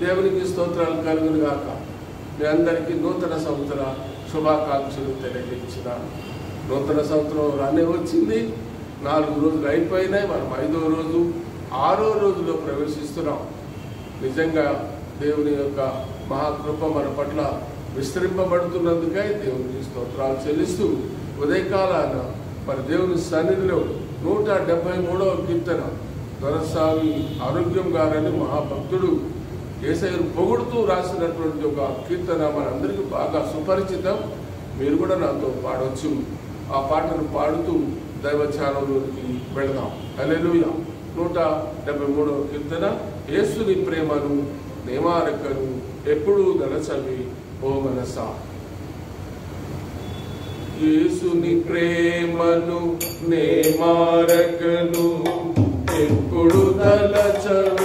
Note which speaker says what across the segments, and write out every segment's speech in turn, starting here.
Speaker 1: దేవునికి స్తోత్రాలు కలుగునుగాక మీ అందరికీ నూతన సంవత్సర శుభాకాంక్షలు తెలియజేసిన నూతన సంవత్సరం రానే వచ్చింది. నాలుగు రోజులు అయిపోయినాయి. మనం ఐదో రోజు ఆరో రోజులో ప్రవేశిస్తున్నాం. నిజంగా దేవుని యొక్క మహాకృప మన పట్ల విస్తరింపబడుతున్నందుకై దేవునికి స్తోత్రాలు చెల్లిస్తూ ఉదయకాలాన మరి దేవుని సన్నిధిలో నూట డెబ్బై మూడవ కీర్తన దొరస్వామి ఆరోగ్యం గారని మహాభక్తుడు ఏసైను పొగుడుతూ రాసినటువంటి ఒక కీర్తన మనందరికీ బాగా సుపరిచితం. మీరు కూడా నాతో పాడవచ్చు ఆ పాటను పాడుతూ దైవచానంలోకి వెళదాం. అలెలుయ నూట డెబ్బై మూడవ కీర్తన. యేసుని ప్రేమను నేమారకను ఎప్పుడూ దళచవి ఓ మనసా. యేసుని ప్రేమను నేమారకను ఎప్పుడు దళచవి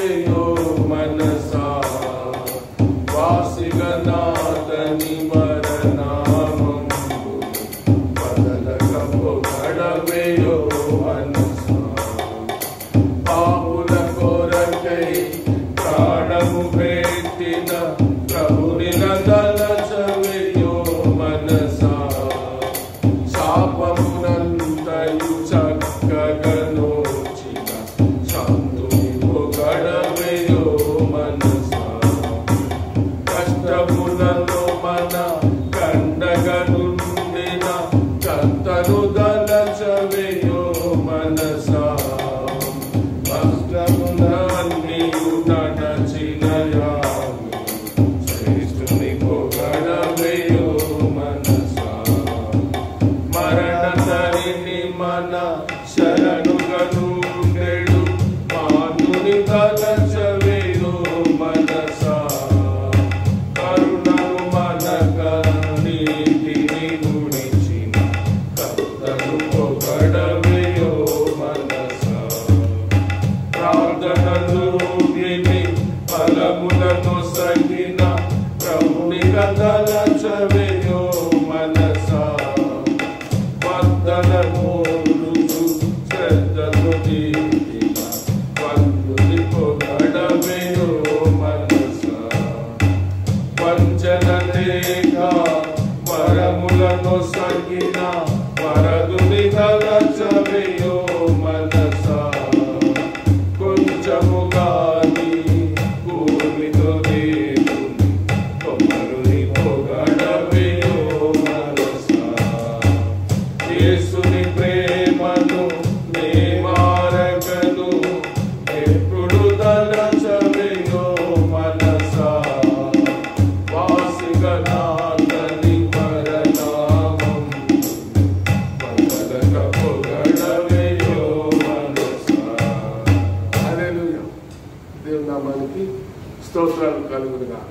Speaker 1: కలుగునుగా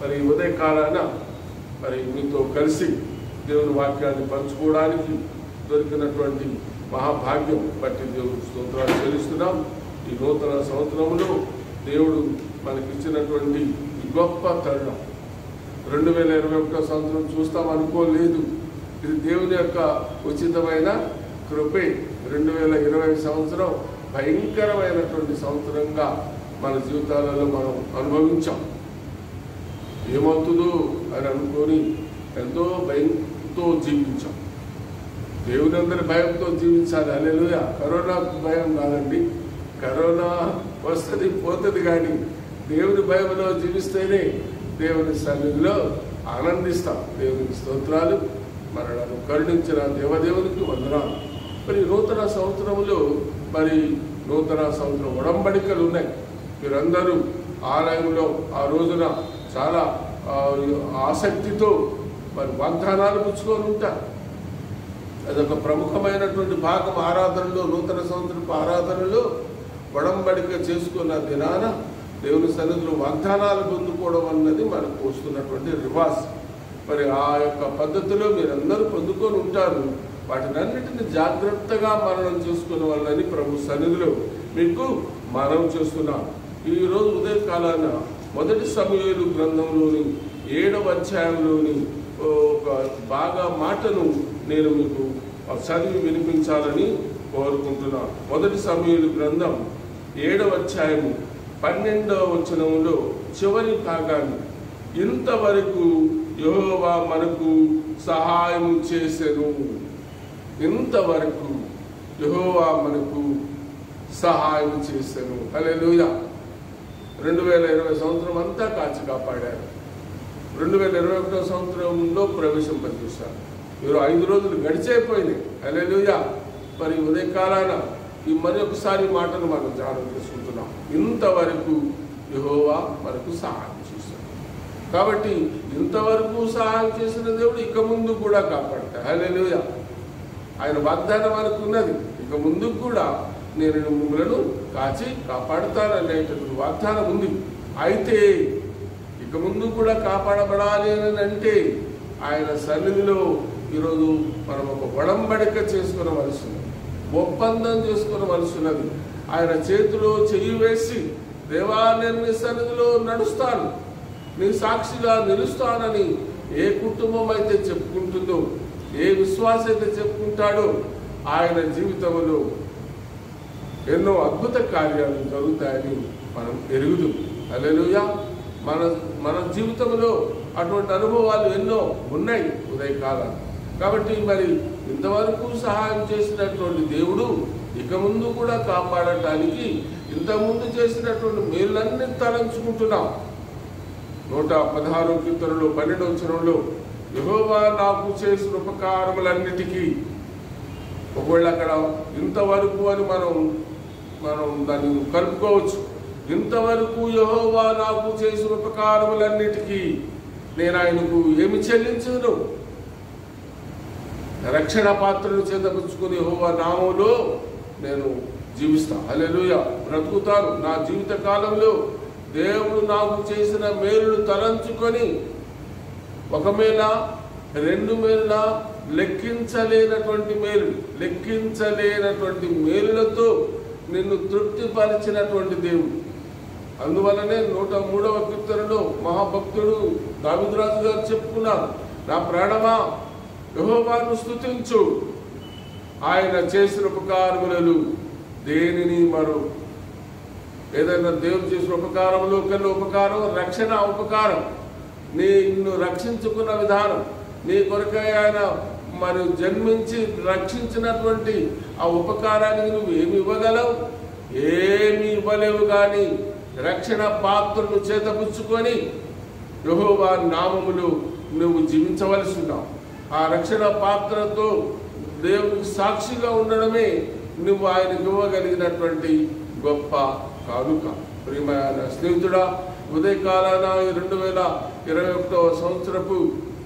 Speaker 1: మరి ఉదయ కాలాన మరి మీతో కలిసి దేవుని వాక్యాన్ని పంచుకోవడానికి దొరికినటువంటి మహాభాగ్యం బట్టి దేవుడు స్తోత్రాలు చెల్లిస్తున్నాం. ఈ నూతన సంవత్సరంలో దేవుడు మనకిచ్చినటువంటి ఈ గొప్ప తరుణం. రెండు వేల ఇరవై ఒక్క సంవత్సరం చూస్తాం అనుకోలేదు. ఇది దేవుని యొక్క ఉచితమైన కృపే. రెండు వేల ఇరవై సంవత్సరం భయంకరమైనటువంటి సంవత్సరంగా మన జీవితాలలో మనం అనుభవించాం. ఏమవుతుందో అని అనుకొని ఎంతో భయంతో జీవించాం. దేవుని అందరి భయంతో జీవించాలి. అలెలుగా కరోనా భయం కాదండి. కరోనా వస్తుంది పోతుంది కానీ దేవుని భయంలో జీవిస్తేనే దేవుని సన్నిధిలో ఆనందిస్తాం. దేవునికి స్తోత్రాలు మనలను కరుణించిన దేవదేవునికి వందనాలు. మరి నూతన సంవత్సరంలో మరి నూతన సంవత్సరం ఉడంబడికలు ఉన్నాయి. మీరందరూ ఆలయంలో ఆ రోజున చాలా ఆసక్తితో మరి వాగ్దానాలు పుచ్చుకొని ఉంటారు. అదొక ప్రముఖమైనటువంటి భాగం ఆరాధనలో నూతన సంవత్సరపు ఆరాధనలో వడంబడిక చేసుకున్న దినాన దేవుని సన్నిధిలో వాగ్దానాలు పొందుకోవడం అన్నది మనకు వస్తున్నటువంటి రివాజ్. మరి ఆ యొక్క పద్ధతిలో మీరందరూ పొందుకొని ఉంటారు. వాటిని అన్నిటిని జాగ్రత్తగా మరణం చేసుకునే వాళ్ళని ప్రభు సన్నిధిలో మీకు మనం చేస్తున్నాం. ఈ రోజు ఉదయకాలాన మొదటి సమయంలో గ్రంథంలోని ఏడవ అధ్యాయంలోని ఒక బాగా మాటను నేను మీకు చదివి వినిపించాలని కోరుకుంటున్నాను మొదటి సమయంలో గ్రంథం ఏడవ అధ్యాయము పన్నెండవ వచనంలో చివరి భాగాన్ని ఇంతవరకు యహోవా మనకు సహాయం చేసెను. ఇంతవరకు యహోవా మనకు సహాయం చేశాను హల్లెలూయా. రెండు వేల ఇరవై సంవత్సరం అంతా కాచి కాపాడారు. రెండు వేల ఇరవై ఒకటో సంవత్సరంలో ప్రవేశింపజేశారు. మీరు ఐదు రోజులు గడిచైపోయినాయి. హల్లెలూయా! మరి ఉదయకాలాన ఈ మరి ఒకసారి మాటను మనం ధ్యానం చేసుకుంటున్నాం. ఇంతవరకు యహోవా మనకు సహాయం చేశాడు. కాబట్టి ఇంతవరకు సహాయం చేసిన దేవుడు ఇక ముందు కూడా కాపాడతాడు. హల్లెలూయా! ఆయన వాగ్దానం వరకు ఉన్నది. ఇక ముందు కూడా నేను మిమ్మలను కాచి కాపాడుతాననేటటువంటి వాగ్దానం ఉంది. అయితే ఇక ముందు కూడా కాపాడబడాలి అని అంటే ఆయన సన్నిధిలో ఈరోజు మనం ఒక ఒడంబడిక చేసుకునవలసి ఉన్నది ఒప్పందం చేసుకునవలసి ఉన్నది ఆయన చేతిలో చెయ్యి వేసి దేవా నేను నీ సన్నిధిలో నడుస్తాను. నీ సాక్షిగా నిలుస్తానని ఏ కుటుంబం అయితే చెప్పుకుంటుందో ఏ విశ్వాస అయితే చెప్పుకుంటాడో ఆయన జీవితంలో ఎన్నో అద్భుత కార్యాలు జరుగుతాయని మనం ఎరుగుదు. అలెలుయా మన మన జీవితంలో అటువంటి అనుభవాలు ఎన్నో ఉన్నాయి ఉదయకాలం కాబట్టి మరి ఇంతవరకు సహాయం చేసినటువంటి దేవుడు ఇక ముందు కూడా కాపాడటానికి ఇంతకుముందు చేసినటువంటి మేలన్నీ తలంచుకుంటున్నాం. నూట పదహారు కీర్తనలో పన్నెండవ చరణంలో యహోవా నాకు చేసిన ఉపకారములన్నిటికీ ఒకవేళ అక్కడ ఇంతవరకు అని మనం మనం దాన్ని కలుపుకోవచ్చు. ఇంతవరకు యహోవా నాకు చేసిన ఉపకారములన్నిటికీ నేను ఆయనకు ఏమి చెల్లించను? రక్షణ పాత్రను చేతపరుచుకుని యహోవా నామంలో నేను జీవిస్తా. అలెలుయ బ్రతుకుతాను. నా జీవిత కాలంలో దేవుడు నాకు చేసిన మేలును తలంచుకొని ఒక మేళ రెండు మేళ లెక్కించలేనటువంటి మేలు లెక్కించలేనటువంటి మేలులతో నిన్ను తృప్తిపరిచినటువంటి దేవుడు. అందువలనే నూట మూడవ కీర్తనలో మహాభక్తుడు దావిద్రాజు గారు చెప్పుకున్నారు నా ప్రాణమా యహోవాను స్థుతించు ఆయన చేసిన ఉపకారములను దేనిని మరో? ఏదైనా దేవుడు చేసిన ఉపకారంలో కన్నా ఉపకారం రక్షణ ఉపకారం. నీ నిన్ను రక్షించుకున్న విధానం నీ కొరకై ఆయన మరి జన్మించి రక్షించినటువంటి ఆ ఉపకారానికి నువ్వు ఏమి ఇవ్వగలవు? ఏమి ఇవ్వలేవు కానీ రక్షణ పాత్రను చేతపుచ్చుకొని యహోవా నామములు నువ్వు జీవించవలసి ఉన్నావు. ఆ రక్షణ పాత్రతో దేవునికి సాక్షిగా ఉండడమే నువ్వు ఆయనకు ఇవ్వగలిగినటువంటి గొప్ప కానుక. ప్రియమైన స్నేహితుడా ఉదయకాలాన రెండు వేల ఇరవై ఒకటవ సంవత్సరపు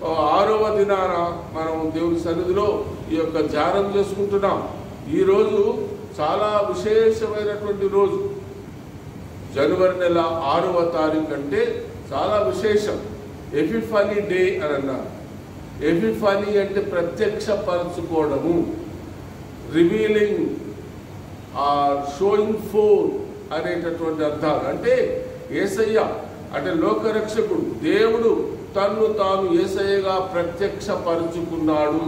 Speaker 1: ఆరవ దినాన మనం దేవుని సన్నిధిలో ఈ యొక్క ధ్యానం చేసుకుంటున్నాం. ఈరోజు చాలా విశేషమైనటువంటి రోజు. జనవరి నెల ఆరవ తారీఖు అంటే చాలా విశేషం. ఎఫిఫనీ డే అని అన్నారు. ఎఫిఫనీ అంటే ప్రత్యక్షపరచుకోవడము. రివీలింగ్ ఆర్ షోయింగ్ ఫోర్ అనేటటువంటి అర్థాలు. అంటే ఏసయ్య అంటే లోకరక్షకుడు దేవుడు తన్ను తాను ఏసయ్యగా ప్రత్యక్షపరుచుకున్నాడు.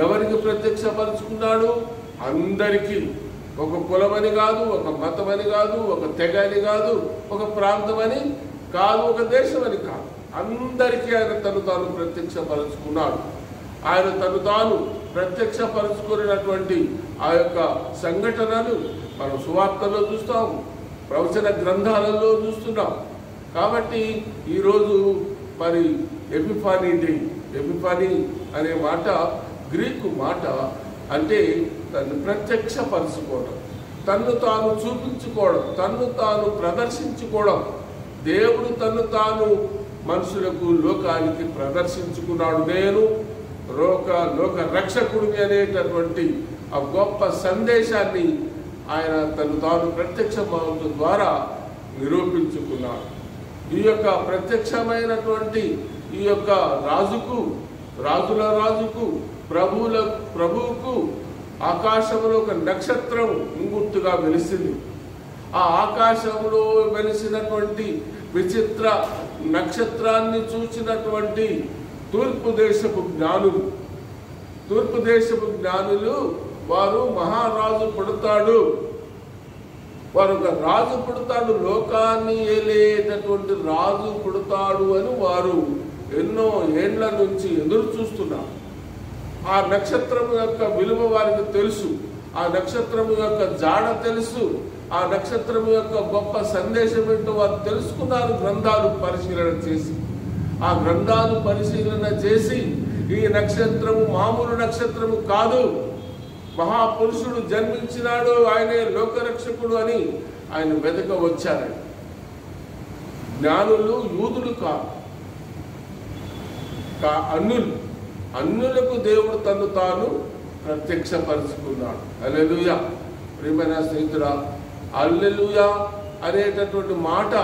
Speaker 1: ఎవరికి ప్రత్యక్షపరుచుకున్నాడు? అందరికీ. ఒక కులమని కాదు ఒక మతమని కాదు ఒక తెగ అని కాదు ఒక ప్రాంతమని కాదు ఒక దేశమని కాదు. అందరికీ ఆయన తను తాను ప్రత్యక్షపరుచుకున్నాడు. ఆయన తను తాను ప్రత్యక్షపరుచుకున్నటువంటి ఆ యొక్క సంఘటనలు మనం సువార్తల్లో చూస్తాము ప్రవచన గ్రంథాలలో చూస్తున్నాం. కాబట్టి ఈరోజు మరి ఎపిఫానీ డే ఎపిఫానీ అనే మాట గ్రీకు మాట అంటే తను ప్రత్యక్షపరచుకోవడం తన్ను తాను చూపించుకోవడం తన్ను తాను ప్రదర్శించుకోవడం. దేవుడు తన్ను తాను మనుషులకు లోకానికి ప్రదర్శించుకున్నాడు. నేను లోక లోక రక్షకుడిని అనేటటువంటి ఆ గొప్ప సందేశాన్ని ఆయన తను తాను ప్రత్యక్ష ద్వారా నిరూపించుకున్నాడు. ఈ యొక్క ప్రత్యక్షమైనటువంటి ఈ యొక్క రాజుకు రాజుల రాజుకు ప్రభువుల ప్రభువుకు ఆకాశంలో ఒక నక్షత్రం ముంగుర్తుగా వెలిసింది ఆ ఆకాశంలో వెలిసినటువంటి విచిత్ర నక్షత్రాన్ని చూసినటువంటి తూర్పు దేశపు జ్ఞానులు తూర్పు దేశపు జ్ఞానులు వారు మహారాజు పుడతాడు. వారు ఒక రాజు పుడతాడు లోకాన్ని ఏలేటటువంటి రాజు పుడతాడు అని వారు ఎన్నో ఏండ్ల నుంచి ఎదురు చూస్తున్నారు. ఆ నక్షత్రం యొక్క విలువ వారికి తెలుసు ఆ నక్షత్రం యొక్క జాడ తెలుసు ఆ నక్షత్రం యొక్క గొప్ప సందేశం ఏంటో వారు తెలుసుకున్నారు గ్రంథాలు పరిశీలన చేసి. ఆ గ్రంథాలు పరిశీలన చేసి ఈ నక్షత్రము మామూలు నక్షత్రము కాదు మహాపురుషుడు జన్మించినాడు ఆయనే లోకరక్షకుడు అని ఆయన వెతక వచ్చారండి. జ్ఞానులు యూదులు కాదు కా- అన్నులు. అన్నులకు దేవుడు తను తాను ప్రత్యక్షపరుచుకున్నాడు. అల్లెలుయా ప్రియమైన స్నేహితురా అల్లెలుయా అనేటటువంటి మాట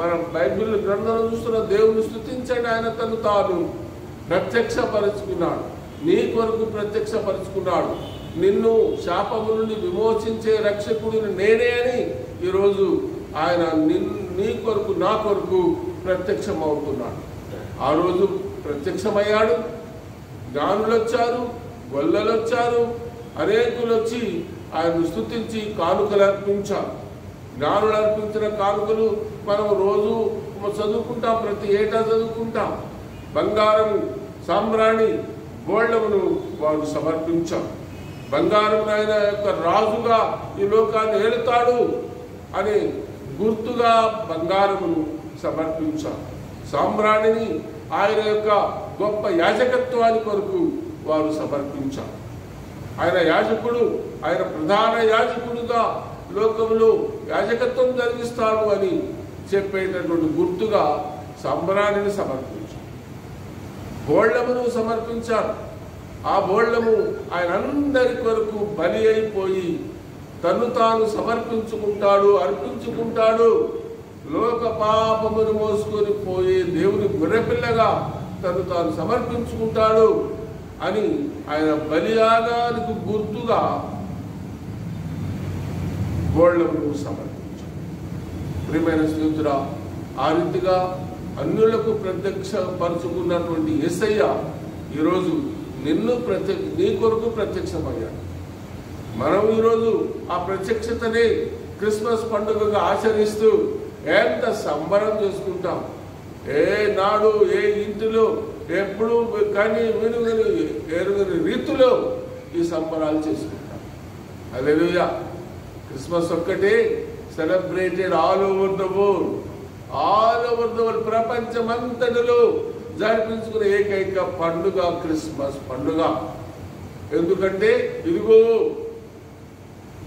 Speaker 1: మనం బైబిల్ గ్రంథంలో చూస్తున్న దేవుని స్థుతించండి ఆయన తను తాను ప్రత్యక్షపరుచుకున్నాడు. నీ కొరకు ప్రత్యక్షపరుచుకున్నాడు. నిన్ను శాపము నుండి విమోచించే రక్షకుడిని నేనే అని ఈరోజు ఆయన నీ కొరకు నా కొరకు ప్రత్యక్షం అవుతున్నాడు ఆ రోజు ప్రత్యక్షమయ్యాడు. జ్ఞానులు వచ్చారు గొల్లలు వచ్చారు అనేకులు వచ్చి ఆయన స్థుతించి కానుకలు అర్పించారు జ్ఞానులు అర్పించిన కానుకలు మనం రోజు చదువుకుంటాం ప్రతి ఏటా చదువుకుంటాం. బంగారం సామ్రాణి గోళ్ళమును వారు సమర్పించారు. బంగారం ఆయన యొక్క రాజుగా ఈ లోకాన్ని ఏలుతాడు అని గుర్తుగా బంగారమును సమర్పించారు. సామ్రాణిని ఆయన యొక్క గొప్ప యాజకత్వాన్ని కొరకు వారు సమర్పించారు. ఆయన యాజకుడు ఆయన ప్రధాన యాజకుడుగా లోకంలో యాజకత్వం జరిగిస్తాడు అని చెప్పేటటువంటి గుర్తుగా సంబరాన్ని సమర్పించారు. గోళ్ళమును సమర్పించారు. ఆ బోళ్ళము ఆయన అందరి కొరకు బలి అయిపోయి తను తాను సమర్పించుకుంటాడు అర్పించుకుంటాడు. లోక పాపమును మోసుకొని పోయే దేవుని గొర్రెపిల్లగా తను తాను సమర్పించుకుంటాడు అని ఆయన బలియాగానికి గుర్తుగా బోళ్ళము సమర్పించాడు. ప్రియమైన స్నేహితుడా ఆ రీతిగా అన్యులకు ప్రత్యక్ష పరుచుకున్నటువంటి ఎస్ఐ ఈరోజు నిన్ను ప్రత్యక్ష నీ కొరకు ప్రత్యక్షమయ్యాడు మనం ఈరోజు ఆ ప్రత్యక్షతని క్రిస్మస్ పండుగగా ఆచరిస్తూ ఎంత సంబరం చేసుకుంటాం. ఏ నాడు ఏ ఇంటిలో ఎప్పుడు కానీ వినుగని ఎరుగని రీతిలో ఈ సంబరాలు చేసుకుంటాం. అదే క్రిస్మస్ ఒక్కటే celebrated all over the world. All over the world. ప్రపంచమంతటిలో జరిపించుకునే ఏకైక పండుగ క్రిస్మస్ పండుగ. ఎందుకంటే ఇదిగో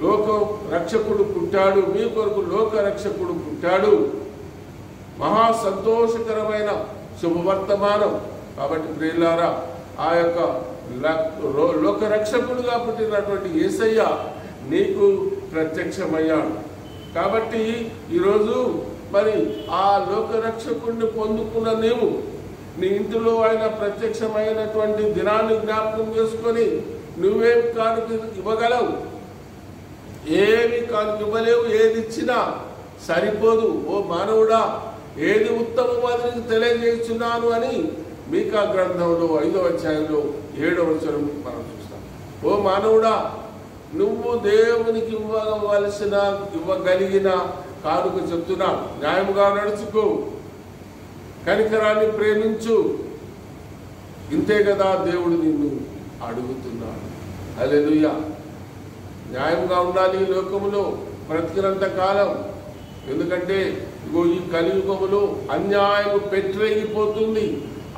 Speaker 1: లోక రక్షకుడు పుట్టాడు మీ కొరకు లోక రక్షకుడు పుట్టాడు. మహా సంతోషకరమైన శుభవర్తమానం. కాబట్టి ప్రియులారా ఆ యొక్క లోక రక్షకుడుగా పుట్టినటువంటి యేసయ్య నీకు ప్రత్యక్షమయ్యాడు. కాబట్టి ఈరోజు మరి ఆ లోక రక్షకుడిని పొందుకున్న నీవు నీ ఇంటిలో ఆయన ప్రత్యక్షమైనటువంటి దినాన్ని జ్ఞాపకం చేసుకొని నువ్వేం కానుక ఇవ్వగలవు? ఏమి కానుక ఇవ్వలేవు ఏది ఇచ్చినా సరిపోదు. ఓ మానవుడా ఏది ఉత్తమం అది నీకు తెలియజేస్తున్నాను అని మీకా గ్రంథంలో ఐదవ అధ్యాయంలో ఏడవ వచనం మనం చూస్తాం. ఓ మానవుడా నువ్వు దేవునికి ఇవ్వవలసిన ఇవ్వగలిగిన కానుక చెప్తున్నా న్యాయముగా నడుచుకో. కనికరాన్ని ప్రేమించు. ఇంతే కదా దేవుడు నిన్ను అడుగుతున్నాడు. అలెలుయ్యా న్యాయంగా ఉండాలి ఈ లోకములో బ్రతికినంత కాలం. ఎందుకంటే ఇగో ఈ కలియుగములో అన్యాయము పెట్టిరేగిపోతుంది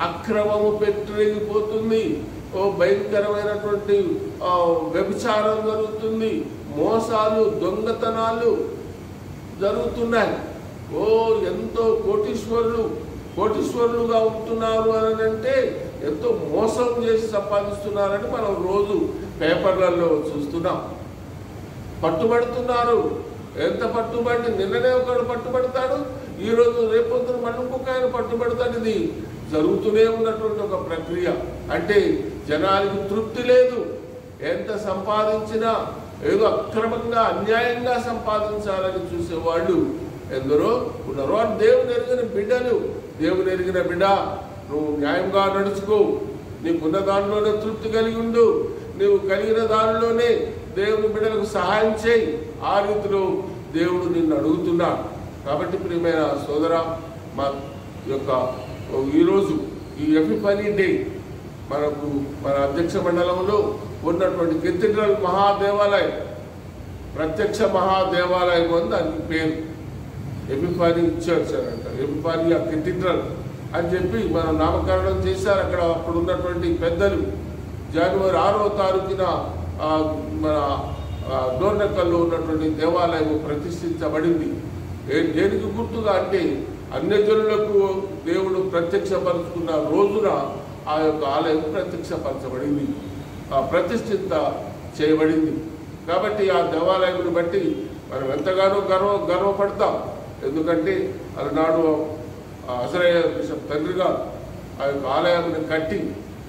Speaker 1: అక్రమము పెట్టిరేగిపోతుంది ఓ భయంకరమైనటువంటి వ్యభిచారం జరుగుతుంది మోసాలు దొంగతనాలు జరుగుతున్నాయి. ఓ ఎంతో కోటీశ్వరులు కోటీశ్వరులుగా ఉంటున్నారు అని అంటే ఎంతో మోసం చేసి సంపాదిస్తున్నారని మనం రోజు పేపర్లలో చూస్తున్నాం. పట్టుబడుతున్నారు. ఎంత పట్టుబడి నిన్ననే ఒకడు పట్టుబడతాడు ఈ రోజు రేపొద్దున మళ్ళీ ఆయన పట్టుబడతాడు ఇది జరుగుతూనే ఉన్నటువంటి ఒక ప్రక్రియ. అంటే జనానికి తృప్తి లేదు. ఎంత సంపాదించినా ఏదో అక్రమంగా అన్యాయంగా సంపాదించాలని చూసేవాళ్ళు ఎందరో ఉన్నారు. వారు దేవుని ఎరుగని బిడ్డలు దేవుని ఎరిగిన బిడ్డ నువ్వు న్యాయంగా నడుచుకో. నీకున్న దానిలోనే తృప్తి కలిగి ఉండు. నీవు కలిగిన దానిలోనే దేవుని బిడ్డలకు సహాయం చేయి. ఆ రీతిలో దేవుడు నిన్ను అడుగుతున్నాడు. కాబట్టి ప్రియమైన సోదర మా యొక్క ఈరోజు ఈ ఎఫిఫనీ డే మనకు మన అధ్యక్ష మండలంలో ఉన్నటువంటి కెథిడ్రల్ మహాదేవాలయం ప్రత్యక్ష మహాదేవాలయం ఉంది దానికి పేరు. ఎపిఫానీ చర్చ్ అని అంటారు. ఎపిఫానియా కెథిడ్రల్ అని చెప్పి మనం నామకరణం చేశారు. అక్కడ అప్పుడు ఉన్నటువంటి పెద్దలు జనవరి ఆరో తారీఖున మన ఆ, ఉన్నటువంటి దేవాలయం ప్రతిష్ఠించబడింది. దేనికి గుర్తుగా అంటే అన్యజనులకు దేవుడు ప్రత్యక్షపరుచుకున్న రోజున ఆ యొక్క ఆలయం ప్రత్యక్షపరచబడింది. ఆ ప్రతిష్ఠిత చేయబడింది. కాబట్టి ఆ దేవాలయంను బట్టి మనం ఎంతగానో గర్వ గర్వపడతాం. ఎందుకంటే అలనాడు అసరయ్య బిషప్ తండ్రిగా ఆ యొక్క ఆలయాన్ని కట్టి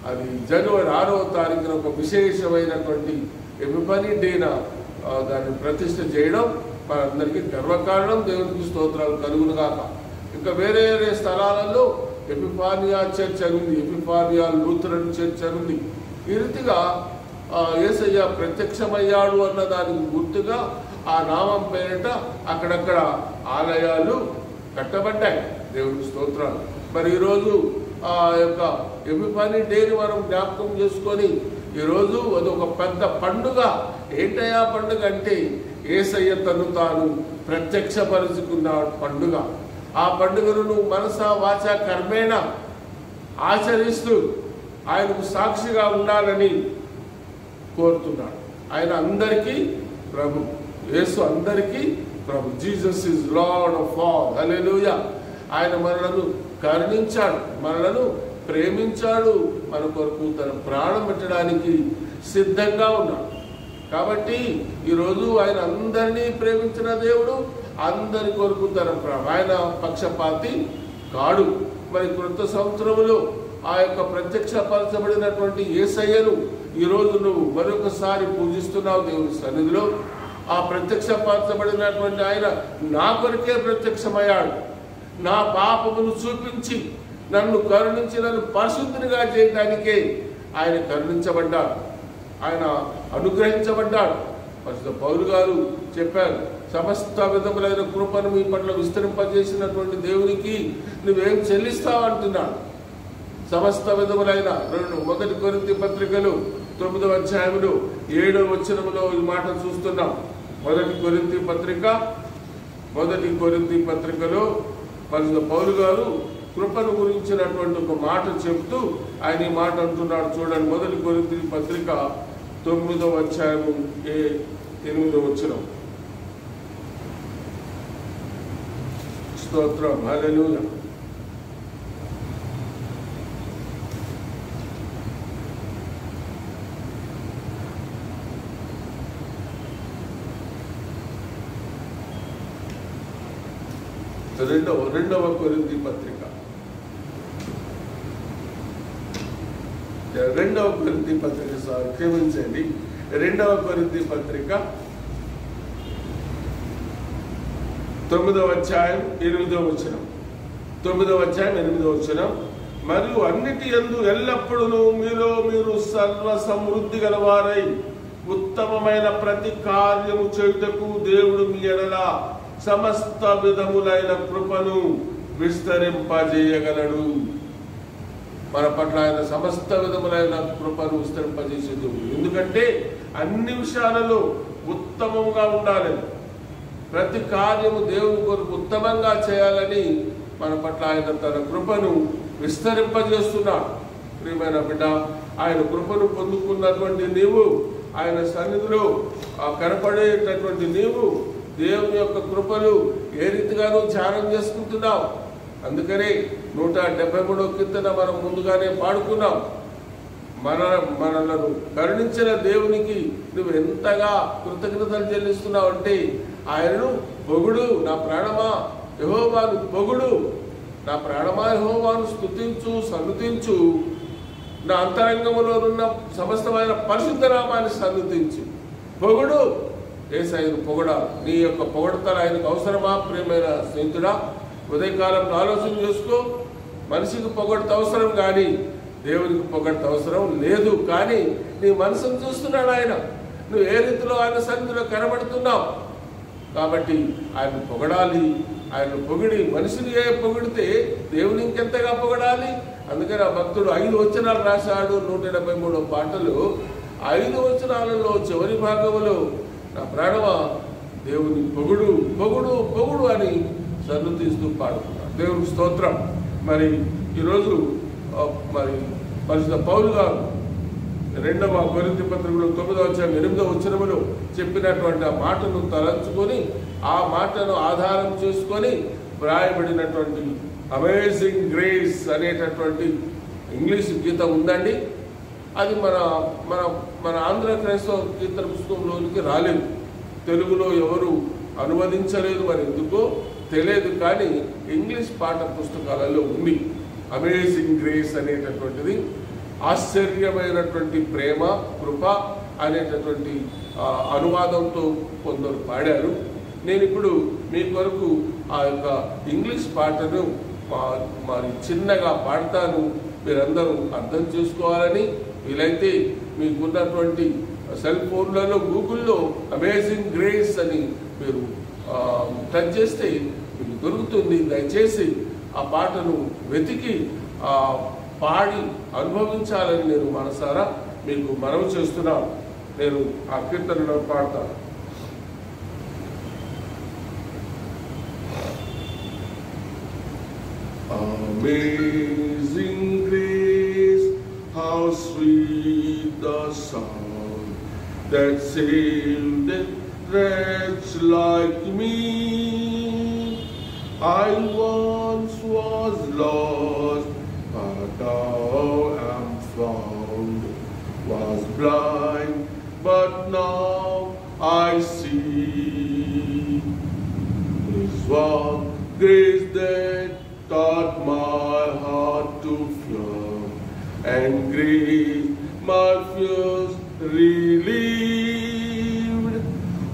Speaker 1: అది జనవరి ఆరవ తారీఖున ఒక విశేషమైనటువంటి ఎపిపని డేన దాన్ని ప్రతిష్ట చేయడం మనందరికీ గర్వకారణం. దేవునికి స్తోత్రాలు కలుగునుగాక. ఇంకా వేరే వేరే స్థలాలలో ఎపిఫానియా చర్చ్ అని ఉంది ఎపిఫానియా లూథరన్ చర్చ్ అని ఉంది. ఈ రీతిగా ఏసయ్య యేసయ్య ప్రత్యక్షమయ్యాడు అన్న దానికి గుర్తుగా ఆ నామం పేరిట అక్కడక్కడ ఆలయాలు కట్టబడ్డాయి. దేవుడి స్తోత్రాలు. మరి ఈరోజు ఆ యొక్క ఎపిఫాని డేని మనం జ్ఞాపకం చేసుకొని ఈరోజు అది ఒక పెద్ద పండుగ. ఏంటయ్యా పండుగ అంటే ఏసయ్య తను తాను ప్రత్యక్షపరుచుకున్న పండుగ. ఆ పండుగను నువ్వు మనస వాచ కర్మేణ ఆచరిస్తూ ఆయనకు సాక్షిగా ఉండాలని కోరుతున్నాడు. ఆయన అందరికీ ప్రభు యేసు అందరికీ ప్రభు. Jesus is lord of all. Hallelujah. ఆయన మనలను కరుణించాడు మనలను ప్రేమించాడు మన కొరకు తన ప్రాణం పెట్టడానికి సిద్ధంగా ఉన్నాడు. కాబట్టి ఈరోజు ఆయన అందరినీ ప్రేమించిన దేవుడు అందరి కొరకు తన ప్రా- ఆయన పక్షపాతి కాడు. మరి కృత సంవత్సరములో ఆ యొక్క ప్రత్యక్షపరచబడినటువంటి ఏసయ్యను ఈరోజు నువ్వు మరొకసారి పూజిస్తున్నావు దేవుని సన్నిధిలో. ఆ ప్రత్యక్షపరచబడినటువంటి ఆయన నా కొరకే ప్రత్యక్షమయ్యాడు. నా పాపమును చూపించి నన్ను కరుణించి నన్ను పరిశుద్ధినిగా చేయడానికే ఆయన కరుణించబడ్డాడు. ఆయన అనుగ్రహించబడ్డాడు. పరిశుద్ధ పౌరు గారు చెప్పారు సమస్త విధములైన కృపను మీ పట్ల విస్తరింపజేసినటువంటి దేవునికి నువ్వేం చెల్లిస్తావు? అంటున్నాడు. సమస్త విధములైన రెండు మొదటి కొరింథీ పత్రికలు తొమ్మిదవ అధ్యాయములు ఏడవ వచనములో ఈ మాట చూస్తున్నాం. మొదటి కొరింతి పత్రిక మొదటి కొరింతి పత్రికలో పరిశుద్ధ పౌరు గారు కృపను గురించినటువంటి ఒక మాట చెప్తూ ఆయన ఈ మాట అంటున్నాడు చూడండి. మొదటి కొరింతి పత్రిక తొమ్మిదవ అధ్యాయము ఏ ఎనిమిదవ వచ్చిన స్తోత్రం. హలో రెండవ రెండవ కొరింది పత్రిక. రెండవ కొరింది పత్రిక సార్ క్షమించండి. రెండవ కొరింది పత్రిక తొమ్మిదవ అధ్యాయం ఎనిమిదవ వచనం. తొమ్మిదవ అధ్యాయం ఎనిమిదవ వచనం. మరియు అన్నిటి యందు ఎల్లప్పుడూ మీలో మీరు సర్వ సమృద్ధి గలవారై ఉత్తమమైన ప్రతి కార్యము చేయుటకు దేవుడు మీ ఎడలా సమస్త విధములైన కృపను విస్తరింపజేయగలడు. మన పట్ల ఆయన సమస్త విధములైన కృపను విస్తరింపజేసేది ఎందుకంటే అన్ని విషయాలలో ఉత్తమంగా ఉండాలని ప్రతి కార్యము దేవుని కొరకు ఉత్తమంగా చేయాలని మన పట్ల ఆయన తన కృపను విస్తరింపజేస్తున్నాడు ప్రియమైన బిడ్డ ఆయన కృపను పొందుకున్నటువంటి నీవు ఆయన సన్నిధిలో ఆ కనపడేటటువంటి నీవు దేవుని యొక్క కృపలు ఏ రీతిగానూ ధ్యానం చేసుకుంటున్నావు అందుకనే నూట డెబ్బై మూడో కీర్తన మనం ముందుగానే పాడుకున్నాం. మన మనలను కరుణించిన దేవునికి నువ్వు ఎంతగా కృతజ్ఞతలు చెల్లిస్తున్నావు అంటే ఆయనను పొగుడు నా ప్రాణమా యహోవాను పొగుడు. నా ప్రాణమా యహోవాను స్థుతించు సన్నుతించు. నా అంతరంగములోనున్న సమస్తమైన పరిశుద్ధ నామాన్ని సన్నుతించు. పొగుడు ఏసైను పొగడాలి నీ యొక్క పొగడతలు ఆయనకు అవసరమా ప్రియమైన స్నేహితుడా? ఉదయకాలంలో ఆలోచన చేసుకో. మనిషికి పొగడత అవసరం కానీ దేవునికి పొగడత అవసరం లేదు కానీ నీ మనసును చూస్తున్నాడు ఆయన. నువ్వు ఏ రీతిలో ఆయన సన్నిధిలో కనబడుతున్నావు? కాబట్టి ఆయన పొగడాలి ఆయన పొగిడి మనిషిని ఏ పొగిడితే దేవుని ఇంకెంతగా పొగడాలి? అందుకని ఆ భక్తుడు ఐదు వచనాలు రాశాడు నూట డెబ్బై మూడో పాటలు. ఐదు వచనాలలో చివరి భాగంలో నా ప్రాణమ దేవుని పొగుడు పొగుడు పొగుడు అని సన్నుతీస్తూ పాడుతున్నాడు. దేవుని స్తోత్రం. మరి ఈరోజు మరి పరిశుద్ధ పౌలు గారు రెండవ కొరింథీ పత్రికలో తొమ్మిదవ వచ్చాము ఎనిమిదవ వచ్చినములు చెప్పినటువంటి ఆ మాటను తలంచుకొని ఆ మాటను ఆధారం చేసుకొని వ్రాయబడినటువంటి అమేజింగ్ గ్రేస్ అనేటటువంటి ఇంగ్లీష్ గీతం ఉందండి. అది మన మన మన ఆంధ్ర క్రైస్తవ కీర్తన పుస్తకంలోనికి రాలేదు. తెలుగులో ఎవరు అనువదించలేదు మరి ఎందుకో తెలియదు కానీ ఇంగ్లీష్ పాఠ పుస్తకాలలో ఉంది. అమేజింగ్ గ్రేస్ అనేటటువంటిది ఆశ్చర్యమైనటువంటి ప్రేమ కృప అనేటటువంటి అనువాదంతో కొందరు పాడారు. నేను ఇప్పుడు మీ కొరకు ఆ యొక్క ఇంగ్లీష్ పాటను మా- మరి చిన్నగా పాడతాను. మీరందరూ అర్థం చేసుకోవాలని వీలైతే మీకున్నటువంటి సెల్ ఫోన్లలో గూగుల్లో అమేజింగ్ గ్రేస్ అని మీరు టచ్ చేస్తే మీకు దొరుకుతుంది. దయచేసి ఆ పాటను వెతికి పాడి అనుభవించాలని నేను మనసారా మీకు మనవి చేస్తున్నాను. నేను ఆ కీర్తనలో పాడతాను. Amazing how sweet the sound that saved a wretch like me. I once was lost, but now am found. Was blind, but now I see. His one grace that taught my heart to fear, and grace my fears relieved.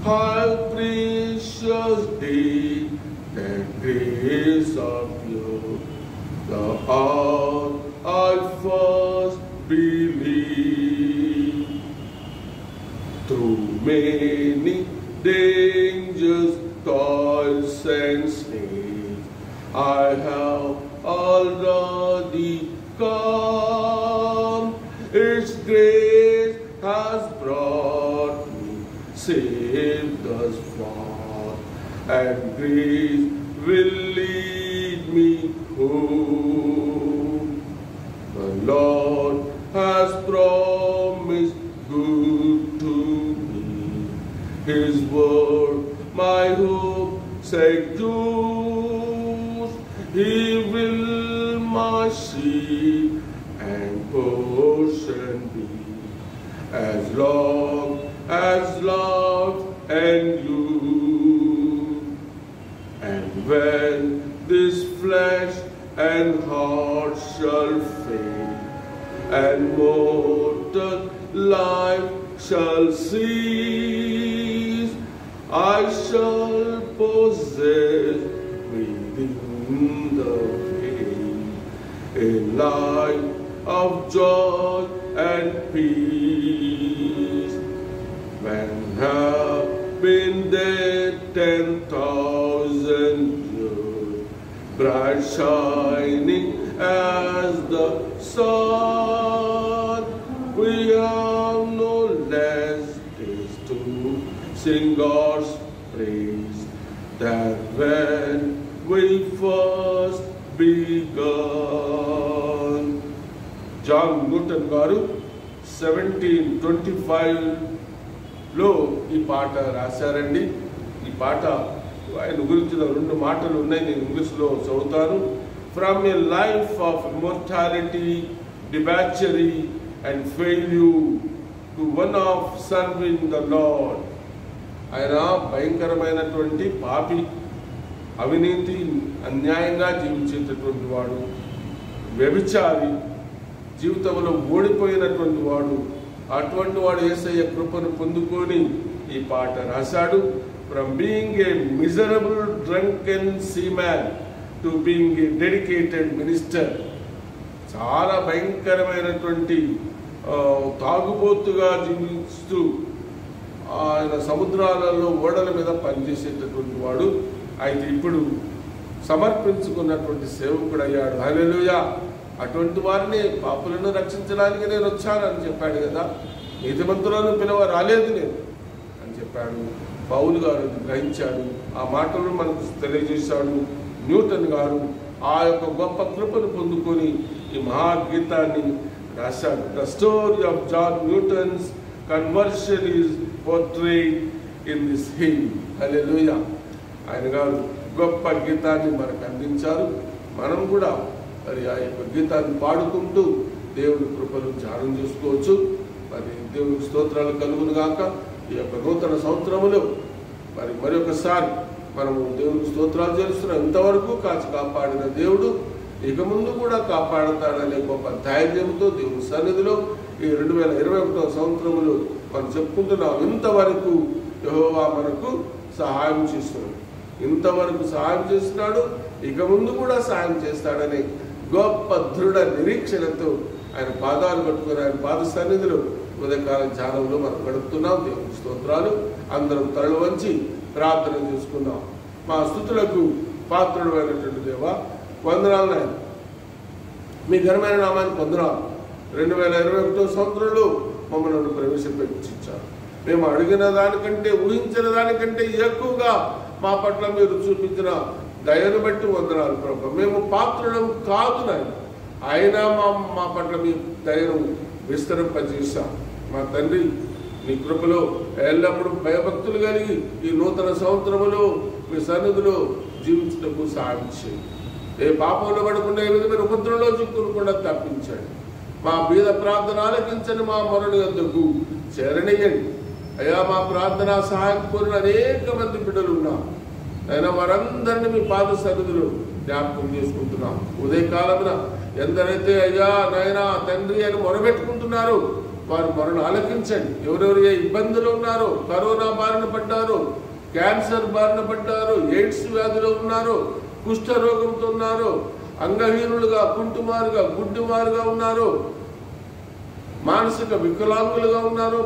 Speaker 1: How precious day that grace appeared, the hour I first believed. Through many dangers, toils, and snares, I have already come. And grace will lead me home. The Lord has promised good to me. His word, my hope secures. He will my shield and portion be. As long as love and and heart shall fade, and mortal life shall cease, I shall possess within the veil a life of joy and peace. When have been dead ten thousand bright shining as the sun, we have no less days to sing God's praise than when we first begun. John Newton Garu 1725 లో ఈ పాట రాశారండి ఈ పాట ఆయన గురించిన రెండు మాటలు ఉన్నాయి నేను ఇంగ్లీష్లో చదువుతాను. From a life of immortality debauchery and failure to one of serving the lord ఆయన భయంకరమైనటువంటి పాపి అవినీతి అన్యాయంగా జీవించేటటువంటి వాడు వ్యభిచారి జీవితంలో ఓడిపోయినటువంటి వాడు. అటువంటి వాడు ఏసయ్య కృపను పొందుకొని ఈ పాట రాశాడు. From being a miserable drunken seaman to to a a dedicated minister చాలా భయంకరమైనటువంటి తాగుబోతుగా జీవిస్తూ ఆయన సముద్రాలలో ఓడల మీద పనిచేసేటటువంటి వాడు. అయితే ఇప్పుడు సమర్పించుకున్నటువంటి సేవకుడు అయ్యాడు. హలెలుయా అటువంటి వారిని పాపులను రక్షించడానికి నేను వచ్చానని చెప్పాడు కదా. నీతిమంతులను పిలవ రాలేదు నేను అని చెప్పాడు. పౌలు గారు గ్రహించాడు ఆ మాటలను మనకు తెలియజేశాడు. న్యూటన్ గారు ఆ యొక్క గొప్ప కృపను పొందుకొని ఈ మహాగీతాన్ని రాశాడు. The story of John Newton's conversion is portrayed in this hymn hallelujah ఆయన గారు గొప్ప గీతాన్ని మనకు అందించారు. మనం కూడా మరి ఆ యొక్క గీతాన్ని పాడుకుంటూ దేవుని కృపను ధ్యానం చేసుకోవచ్చు. మరి దేవునికి స్తోత్రాలు కలుగును గాక ఈ యొక్క నూతన సంవత్సరములో మరి మరొకసారి మనము దేవునికి స్తోత్రాలు చేస్తున్నాం ఇంతవరకు కాచి కాపాడిన దేవుడు ఇక ముందు కూడా కాపాడతాడనే గొప్ప ధైర్యంతో దేవుని సన్నిధిలో ఈ రెండు వేల ఇరవై ఒకటో సంవత్సరములో మనం చెప్పుకుంటున్నాం. ఇంతవరకు యహోవా మనకు సహాయం చేస్తున్నాడు. ఇంతవరకు సహాయం చేస్తున్నాడు ఇక ముందు కూడా సహాయం చేస్తాడని గొప్ప దృఢ నిరీక్షణతో ఆయన పాదాలు పట్టుకుని ఆయన పాద సన్నిధిలో ఉదయకాల ధ్యానంలో మనం గడుపుతున్నాం. దేవుని స్తోత్రాలు. అందరం తరలి వంచి ప్రార్థన చేసుకున్నాం మా స్థుతులకు పాత్రుడు అయినటువంటి దేవ వందనాలు నాయన. మీ ఘనమైన నామానికి పొందనాలు. రెండు వేల ఇరవై ఒకటో సంవత్సరంలో మమ్మల్ని ప్రవేశపెట్టించారు. మేము అడిగిన దానికంటే ఊహించిన దానికంటే ఎక్కువగా మా పట్ల మీరు చూపించిన దయను బట్టి వందనాలు ప్రభు. మేము పాత్రలం కాదు నాయన. అయినా మా మా పట్ల మీ దయను విస్తరింపజేశాం. మా తండ్రి నీ కృపలో ఎల్లప్పుడూ భయభక్తులు కలిగి ఈ నూతన సంవత్సరములో మీ సన్నిధిలో జీవించటకు సహాయం చేయండి ఏ పాపంలో పడకుండా ఏ విధమైన ఉపద్రంలో చిక్కుకుండా తప్పించండి. మా బీద ప్రార్థన ఆలకించని మా మరణి వద్దకు చేరనియండి. అయ్యా మా ప్రార్థన సహాయం కోరిన అనేక మంది బిడ్డలు ఉన్నారు అయినా వారందరినీ మీ పాద సన్నిధులు జ్ఞాపకం చేసుకుంటున్నాం. ఉదయకాలమున ఎందరైతే అయ్యా నాయన తండ్రి అని మొరబెట్టుకుంటున్నారో వారు మరణ ఆలకించండి. ఎవరెవరు ఏ ఇబ్బందులు ఉన్నారో కరోనా బారిన పడ్డారు క్యాన్సర్ బారిన పడ్డారు ఎయిడ్స్ వ్యాధిలో ఉన్నారో కుష్ఠ రోగంతో ఉన్నారో అంగహీనులుగా కుంటుమారుగా గుడ్డుమారుగా ఉన్నారు మానసిక వికలాంగులుగా ఉన్నారు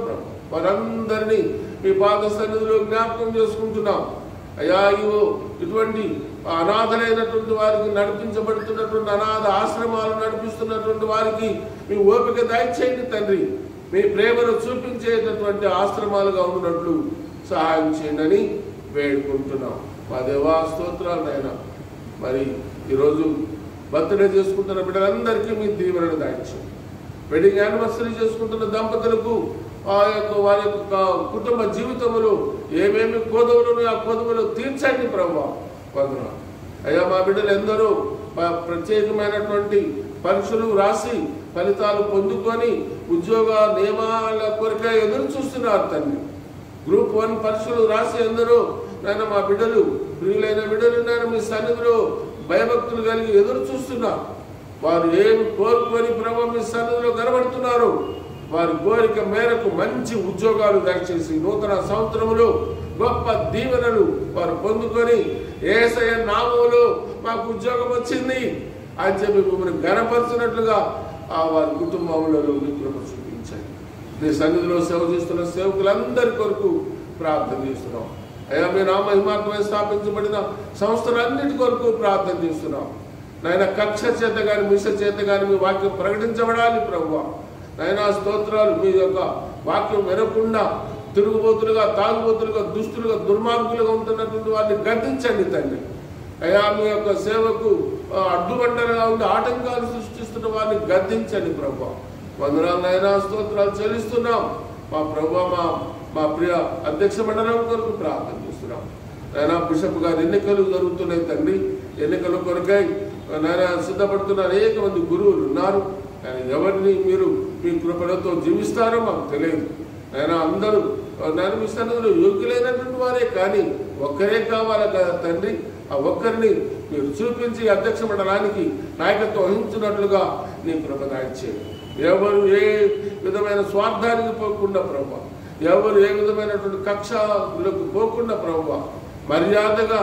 Speaker 1: వారందరినీ మీ పాద సన్నిధిలో జ్ఞాపకం చేసుకుంటున్నాం. అయ్యా ఇవో ఇటువంటి అనాథలైనటువంటి వారికి నడిపించబడుతున్నటువంటి అనాథ ఆశ్రమాలు నడిపిస్తున్నటువంటి వారికి మీ ఓపిక దయచేయండి తండ్రి. మీ ప్రేమను చూపించేటటువంటి ఆశ్రమాలుగా ఉన్నట్లు సహాయం చేయండి వేడుకుంటున్నాం. మా దేవా స్తోత్రాలు నాయన. మరి ఈరోజు బర్త్డే చేసుకుంటున్న బిడ్డలందరికీ మీ దీవెనను దాయించండి వెడ్డింగ్ యానివర్సరీ చేసుకుంటున్న దంపతులకు ఆ యొక్క వారి యొక్క కుటుంబ జీవితంలో ఏమేమి కోదవులు ఆ కోదవులు తీర్చండి ప్రభావ వందనాలు. అయ్యా మా బిడ్డలు ఎందరో ప్రత్యేకమైనటువంటి పరీక్షలు రాసి ఫలితాలు పొందుకొని ఉద్యోగ నియమాల కొరకే ఎదురు చూస్తున్నారు తండ్రి గ్రూప్ వన్ పరీక్షలు రాసి ఎందరో నాయన మా బిడ్డలు ప్రియులైన బిడ్డలు నాయన మీ సన్నిధిలో భయభక్తులు కలిగి ఎదురు చూస్తున్నా వారు ఏమి కోరుకొని ప్రభావ మీ సన్నిధిలో కనబడుతున్నారు. వారి కోరిక మేరకు మంచి ఉద్యోగాలు దయచేసి నూతన సంవత్సరంలో గొప్ప దీవెనలు వారు పొందుకొని ఏసయ నామములో మాకు ఉద్యోగం వచ్చింది. అని చెప్పి మిమ్మల్ని గనపరిచినట్లుగా ఆ వారి కుటుంబంలో మీ కృప చూపించండి మీ సన్నిధిలో సేవ చేస్తున్న సేవకులందరి కొరకు ప్రార్థన చేస్తున్నాం. అయ్యా మీ నామ స్థాపించబడిన సంస్థలన్నిటి కొరకు ప్రార్థన చేస్తున్నాం. నాయన కక్ష చేత కానీ మిష చేత కానీ మీ వాక్యం ప్రకటించబడాలి ప్రభువ. నైనా స్తోత్రాలు మీ యొక్క వాక్యం వినకుండా తిరుగుబోతులుగా తాగుబోతులుగా దుస్తులుగా దుర్మార్గులుగా ఉంటున్నటువంటి వారిని గర్తించండి తండ్రి. అయ్యా మీ యొక్క సేవకు ఆ, అడ్డుబండలుగా ఉండి ఆటంకాలు సృష్టిస్తున్న వారిని గద్దించండి ప్రభా. వందనాలు నైనా స్తోత్రాలు చెల్లిస్తున్నాం. మా ప్రభు మా మా ప్రియ అధ్యక్ష మండలం కొరకు ప్రార్థన చేస్తున్నాం. నాయన బిషప్ గారు ఎన్నికలు జరుగుతున్నాయి తండ్రి. ఎన్నికల కొరకై నాయన సిద్ధపడుతున్న అనేక మంది గురువులు ఉన్నారు. ఎవరిని మీరు మీ కృపణతో జీవిస్తారో మాకు తెలియదు. నాయన అందరూ నేను మీ సన్నిధిలో యోగ్యులైనటువంటి వారే కానీ ఒక్కరే కావాలి కదా తండ్రి? ఆ ఒక్కరిని మీరు చూపించి అధ్యక్ష మండలానికి నాయకత్వం వహించినట్లుగా నీ కృప దాయిచ్చేయండి ఎవరు ఏ విధమైన స్వార్థానికి పోకుండా ప్రభు ఎవరు ఏ విధమైనటువంటి కక్షలకు పోకుండా ప్రభు మర్యాదగా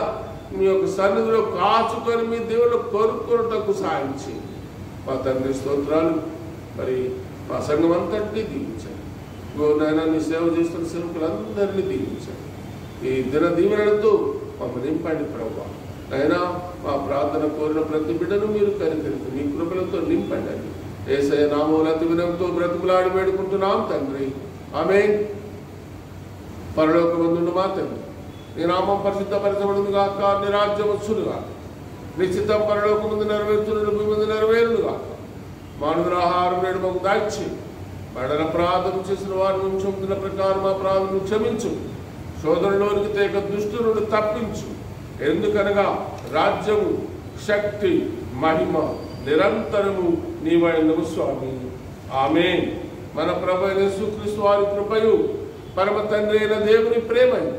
Speaker 1: మీ యొక్క సన్నిధిలో కాచుకొని మీ దేవుడు కోరుకున్నటకు సాయం చేయండి మా తండ్రి స్తోత్రాలు. మరి మా సంఘం అంతటినీ దీవించండి. నాయన నీ సేవ చేస్తున్న సేవకులందరినీ దీవించండి. ఈ దిన దీవెనలతో నింపండి ప్రభావ అయినా మా ప్రార్థన కోరిన ప్రతి బిడ్డను మీరు కనికరించి మీ కృపలతో నింపండి అని ఏసయ నామూలతి వినంతో బ్రతుకులాడి వేడుకుంటున్నాం తండ్రి. ఆమె పరలోకమందుండు మా తండ్రి. నీ నామం పరిశుద్ధపరచబడును గాక నీ రాజ్యం వచ్చునుగా నిశ్చితం పరలోకముందు నెరవేర్చును భూమి ముందు నెరవేరునుగా. మానవుల ఆహారం నేడు మాకు దాచి మడల ప్రార్థన చేసిన వారి నుంచి ప్రకారం మా ప్రార్థన క్షమించు. సోదరులోనికి తేక దుష్టు తప్పించు. ఎందుకనగా రాజ్యము శక్తి మహిమ నిరంతరము నీవైనవు స్వామి. ఆమె మన ప్రభు యేసుక్రీస్తు వారి కృపయు పరమ తండ్రి అయిన దేవుని ప్రేమయు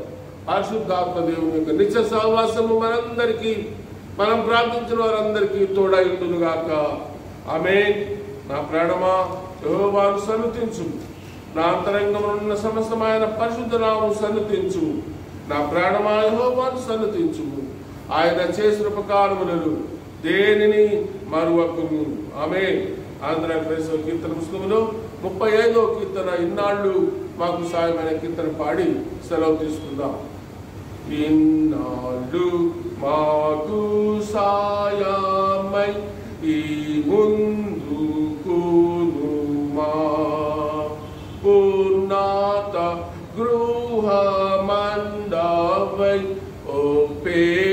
Speaker 1: పరిశుద్ధాత్మ దేవుని యొక్క నిత్య సహవాసము మనందరికీ మనం ప్రార్థించిన వారందరికీ తోడైండునుగాక ఆమె నా ప్రాణమా యెహోవాను నా అంతరంగమునున్న సమస్తమైన పరిశుద్ధ నామము సన్నుతించు నా ప్రాణమా యెహోవాను సన్నుతించు ఆయన చేసిన ఉపకారములను దేనిని మరువకును ఆమె ఆంధ్రప్రదేశ్ కీర్తన పుస్తకంలో ముప్పై ఐదో కీర్తన ఇన్నాళ్ళు మాకు సాయమైన కీర్తన పాడి సెలవు తీసుకుందాం. ఇన్నాళ్ళు మాకు సాయమై ఈ ముందుకునుమా ఉన్నత గృహమండవై ఓ పేడు దైవమా